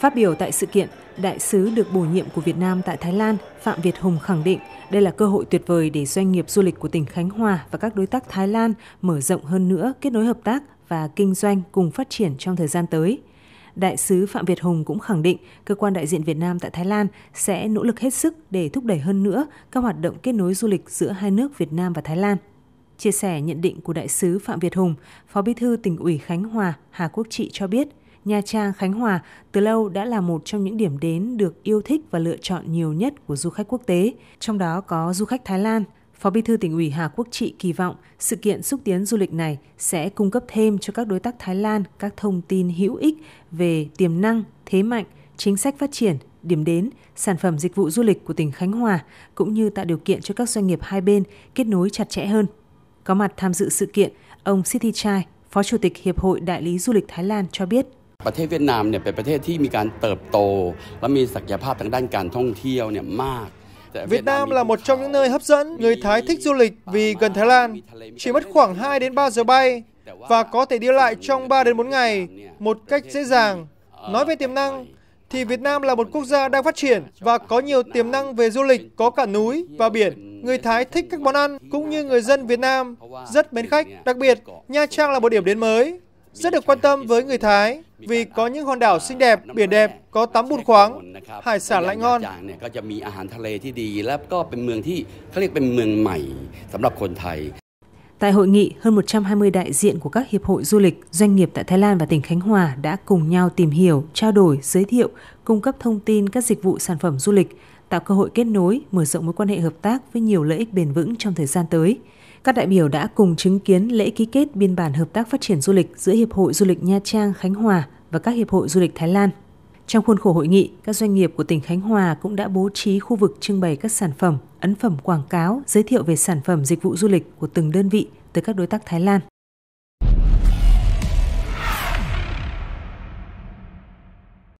Phát biểu tại sự kiện, đại sứ được bổ nhiệm của Việt Nam tại Thái Lan Phạm Việt Hùng khẳng định đây là cơ hội tuyệt vời để doanh nghiệp du lịch của tỉnh Khánh Hòa và các đối tác Thái Lan mở rộng hơn nữa kết nối hợp tác và kinh doanh cùng phát triển trong thời gian tới. Đại sứ Phạm Việt Hùng cũng khẳng định cơ quan đại diện Việt Nam tại Thái Lan sẽ nỗ lực hết sức để thúc đẩy hơn nữa các hoạt động kết nối du lịch giữa hai nước Việt Nam và Thái Lan. Chia sẻ nhận định của đại sứ Phạm Việt Hùng, Phó Bí thư tỉnh ủy Khánh Hòa Hà Quốc Trị cho biết, Nha Trang, Khánh Hòa từ lâu đã là một trong những điểm đến được yêu thích và lựa chọn nhiều nhất của du khách quốc tế, trong đó có du khách Thái Lan. Phó Bí thư tỉnh ủy Hà Quốc Trị kỳ vọng sự kiện xúc tiến du lịch này sẽ cung cấp thêm cho các đối tác Thái Lan các thông tin hữu ích về tiềm năng, thế mạnh, chính sách phát triển, điểm đến, sản phẩm dịch vụ du lịch của tỉnh Khánh Hòa cũng như tạo điều kiện cho các doanh nghiệp hai bên kết nối chặt chẽ hơn. Có mặt tham dự sự kiện, ông Siti Chai, Phó Chủ tịch Hiệp hội Đại lý Du lịch Thái Lan cho biết. ประเทศเวียดนามเนี่ยเป็นประเทศที่มีการเติบโตและมีศักยภาพทางด้านการท่องเที่ยวเนี่ยมาก Việt Nam là một trong những nơi hấp dẫn người Thái thích du lịch vì gần Thái Lan, chỉ mất khoảng 2 đến 3 giờ bay và có thể đi lại trong 3 đến 4 ngày một cách dễ dàng. Nói về tiềm năng thì Việt Nam là một quốc gia đang phát triển và có nhiều tiềm năng về du lịch, có cả núi và biển. Người Thái thích các món ăn cũng như người dân Việt Nam rất mến khách. Đặc biệt, Nha Trang là một điểm đến mới, rất được quan tâm với người Thái vì có những hòn đảo xinh đẹp, biển đẹp, có tắm bùn khoáng, hải sản lại ngon. ก็จะมีอาหารทะเลที่ดีและก็เป็นเมืองที่เขาเรียกเป็นเมืองใหม่สำหรับคนไทย Tại hội nghị, hơn 120 đại diện của các hiệp hội du lịch, doanh nghiệp tại Thái Lan và tỉnh Khánh Hòa đã cùng nhau tìm hiểu, trao đổi, giới thiệu, cung cấp thông tin các dịch vụ sản phẩm du lịch, tạo cơ hội kết nối, mở rộng mối quan hệ hợp tác với nhiều lợi ích bền vững trong thời gian tới. Các đại biểu đã cùng chứng kiến lễ ký kết biên bản hợp tác phát triển du lịch giữa Hiệp hội Du lịch Nha Trang, Khánh Hòa và các hiệp hội du lịch Thái Lan. Trong khuôn khổ hội nghị, các doanh nghiệp của tỉnh Khánh Hòa cũng đã bố trí khu vực trưng bày các sản phẩm, ấn phẩm quảng cáo, giới thiệu về sản phẩm dịch vụ du lịch của từng đơn vị tới các đối tác Thái Lan.